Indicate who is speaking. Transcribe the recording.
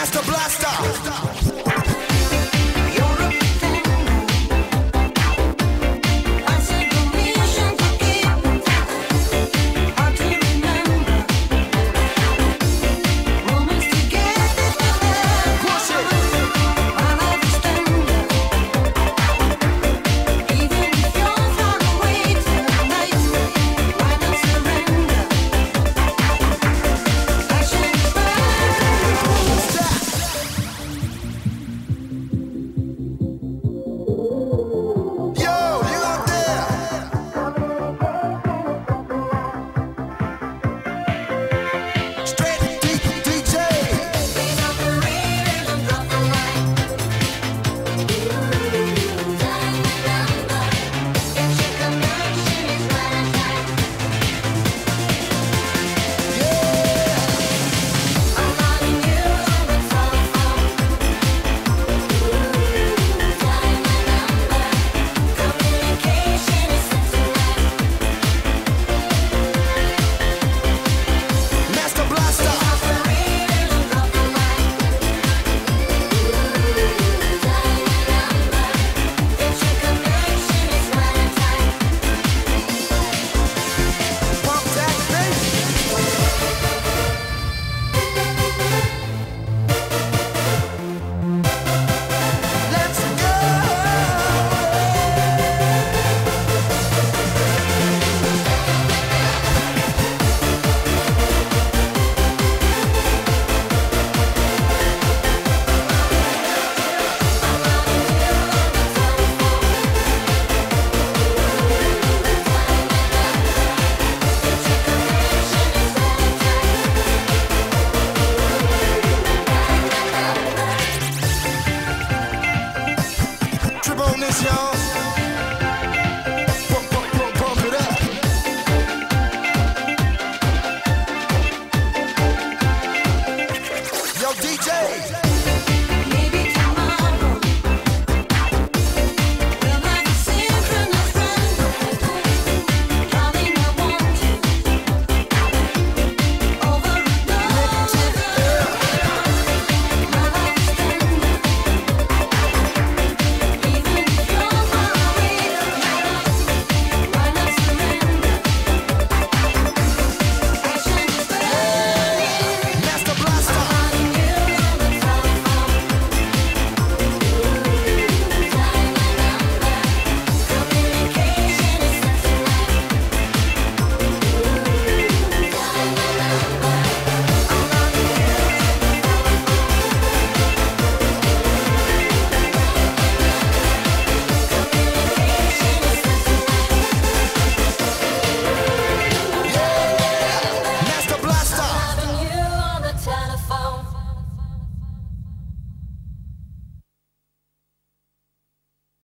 Speaker 1: Master Blaster. on y'all.